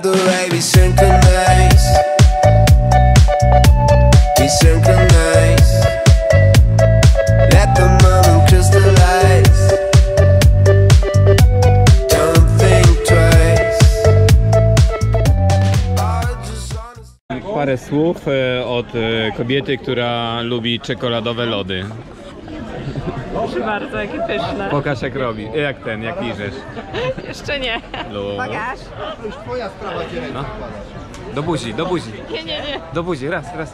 the way we synchronize. We synchronize. Let the moment crystallize. Don't think twice. Parę słów e, od e, kobiety, która lubi czekoladowe lody. Proszę bardzo, jakie pyszne. Pokaż jak robi, jak ten, jak liżesz. Jeszcze nie. Lu- Pokaż. No. Do buzi, do buzi. Nie, nie, nie. Do buzi, raz, raz.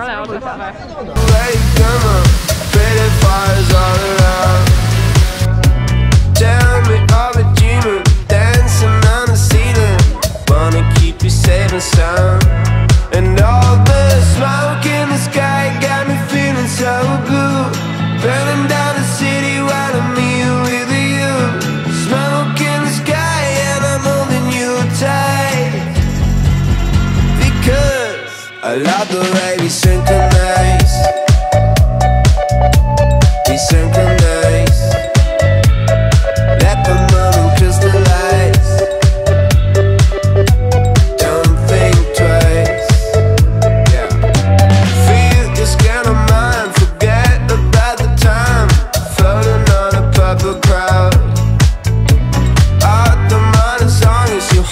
Ale owocowe. Late summer, pretty fires all Love the way we synchronize. We synchronize. Let the moment crystallize. Don't think twice. Yeah. Feel mind. Forget about the time. Floating on a purple long as you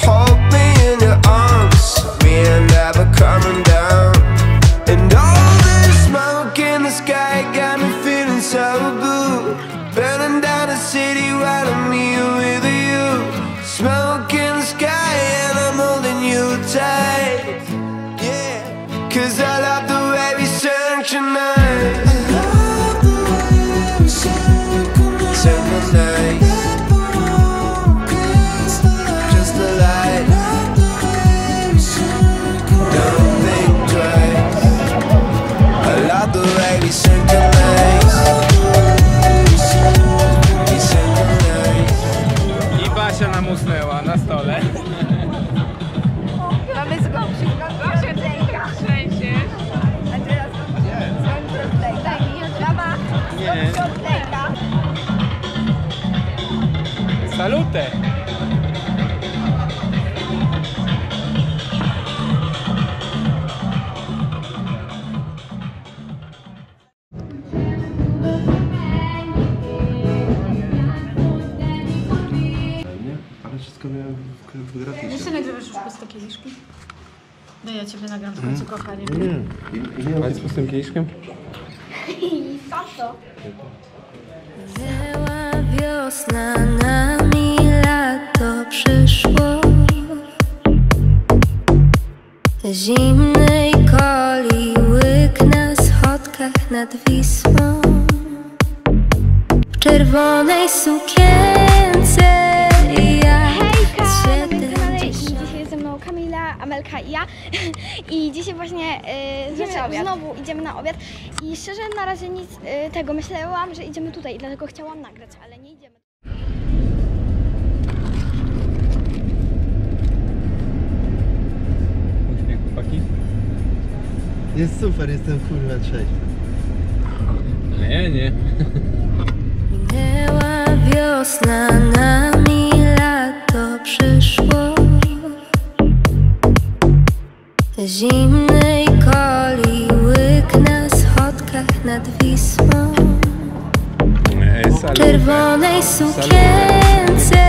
take. Yeah, cause I puste kieliszki? Daj ja ciebie nagram w końcu, kochanie. Nie, i, i nie Chodź z pustym kieliszkiem. Była wiosna, nami lato przyszło Zimnej coli łyk na schodkach nad Wisłą W czerwonej sukience Amelka i ja. I dzisiaj właśnie y, Idziemy znowu idziemy na obiad. I szczerze na razie nic y, tego myślałam, że idziemy tutaj, dlatego chciałam nagrać, ale nie idziemy. Uśmiech chłopaki. Jest super, jestem kurwa trzeźwy. Nie, nie. czerwonej sukience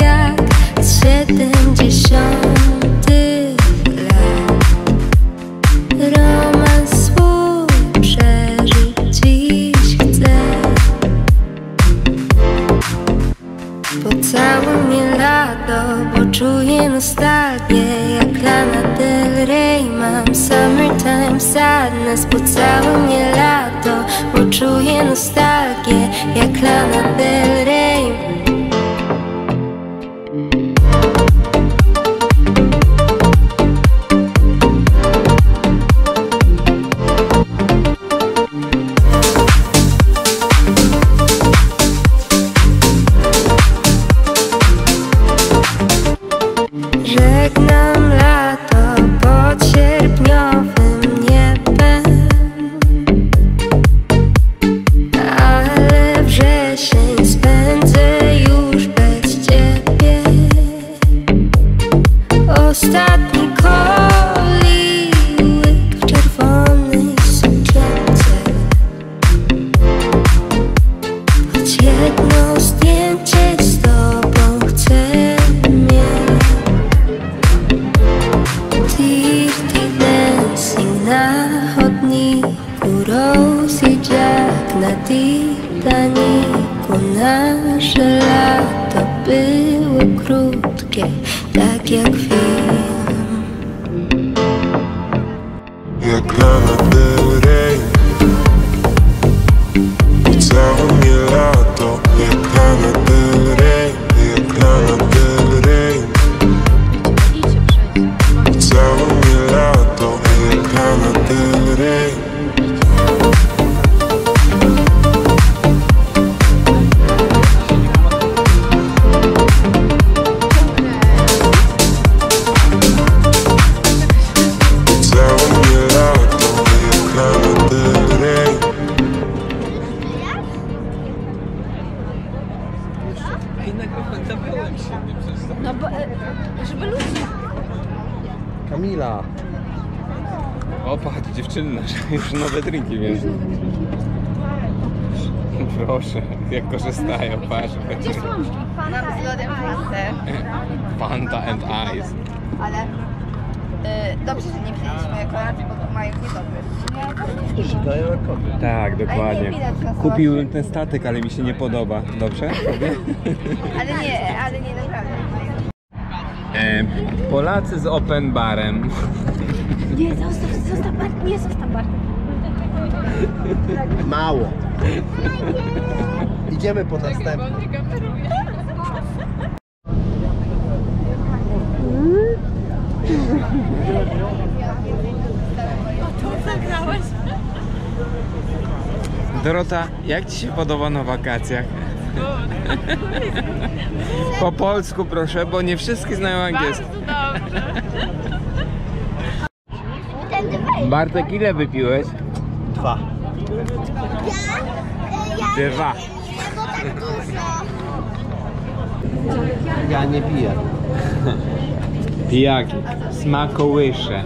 jak z siedemdziesiątych lat. Romans swój przeżyć dziś chcę Pocałuj mnie lato, bo czuję nostalgię Jak Lana Del Rey mam summertime sadness Pocałuj mnie lato, bo czuję nostalgię Jak Lana Del Rey krótkie, tak jak film No bo, e, żeby ludzie... Kamila! O, patrz, dziewczyny nasze już nowe drinki wiedzą. Proszę, jak korzystają, patrz. Mam z lodem Fanta and Ice. ale dobrze, że nie wzięliśmy kolacji, bo to mają niedobry. Na kobiet. Tak, dokładnie. Kupiłem ten statek, ale mi się nie podoba. Dobrze? Ale nie, ale nie naprawdę. E, Polacy z open barem. Nie, zostaw, zostaw Bart, nie zostaw Bart. Mało. Idziemy po następny. Dorota, jak Ci się podoba na wakacjach? Po polsku proszę, bo nie wszyscy znają angielski. Bartek, ile wypiłeś? Dwa. Dwa. Ja nie piję. Pijaki, smakołysze.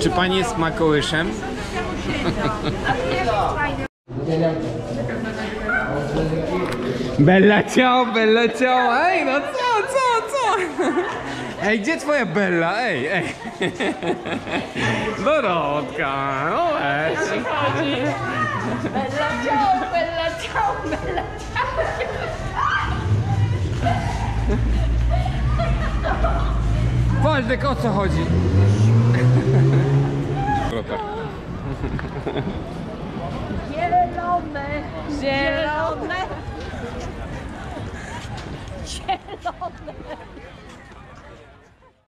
Czy pani jest smakołyszem? Bella ciao, Bella ciao, ej no co, co, co? Ej, gdzie twoja Bella? Ej, ej. Dorotka, no weź. Waldek, o co chodzi? Dorota. Zielone. Zielone.